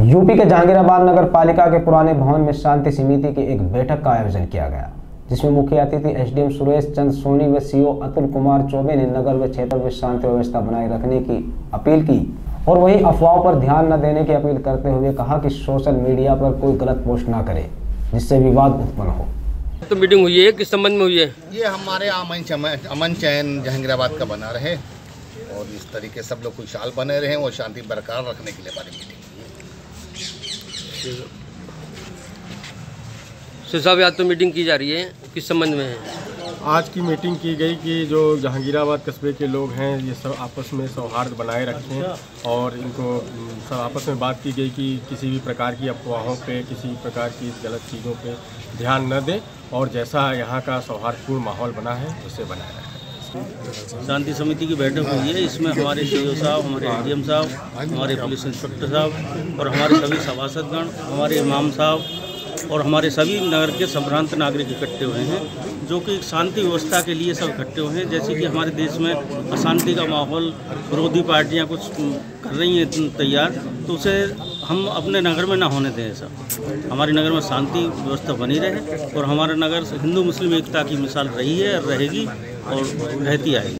UP के जहांगीराबाद नगर पालिका के पुराने भवन में शांति समिति की एक बैठक का आयोजन किया गया जिसमें मुख्य अतिथि एसडीएम सुरेश चंद सोनी व सीओ अतुल कुमार चौबे ने नगर व क्षेत्र में शांति व्यवस्था बनाए रखने की अपील की और वहीं अफवाहों पर ध्यान न देने की अपील करते हुए कहा कि सोशल मीडिया पर कोई गलत पोस्ट न करे जिससे विवाद उत्पन्न हो। तो मीटिंग हुई है किस संबंध में हुई है? ये हमारे अमन अमन चैन जहांगीराबाद का बना रहे और इस तरीके सब लोग खुशहाल बने रहे और शांति बरकरार रखने के लिए हमारी मीटिंग। है साहब, आज तो मीटिंग की जा रही है। किस संबंध में है? आज की मीटिंग की गई कि जो जहांगीराबाद कस्बे के लोग हैं, ये सब आपस में सौहार्द बनाए रखें और इनको सब आपस में बात की गई कि किसी भी प्रकार की अफवाहों पे, किसी भी प्रकार की गलत चीज़ों पे ध्यान न दें और जैसा यहाँ का सौहार्दपूर्ण माहौल बना है, उसे बनाए रखें। शांति समिति की बैठक हुई है। इसमें हमारे सीओ साहब, हमारे एडीएम साहब, हमारे पुलिस इंस्पेक्टर साहब और हमारे सभी सभासदगण, हमारे इमाम साहब और हमारे सभी नगर के संभ्रांत नागरिक इकट्ठे हुए हैं, जो कि शांति व्यवस्था के लिए सब इकट्ठे हुए हैं। जैसे कि हमारे देश में अशांति का माहौल, विरोधी पार्टियाँ कुछ कर रही हैं तैयार तो उसे हम अपने नगर में ना होने दें ऐसा। हमारे नगर में शांति व्यवस्था बनी रहे और हमारा नगर हिंदू मुस्लिम एकता की मिसाल रही है, रहेगी। रहती आएगी।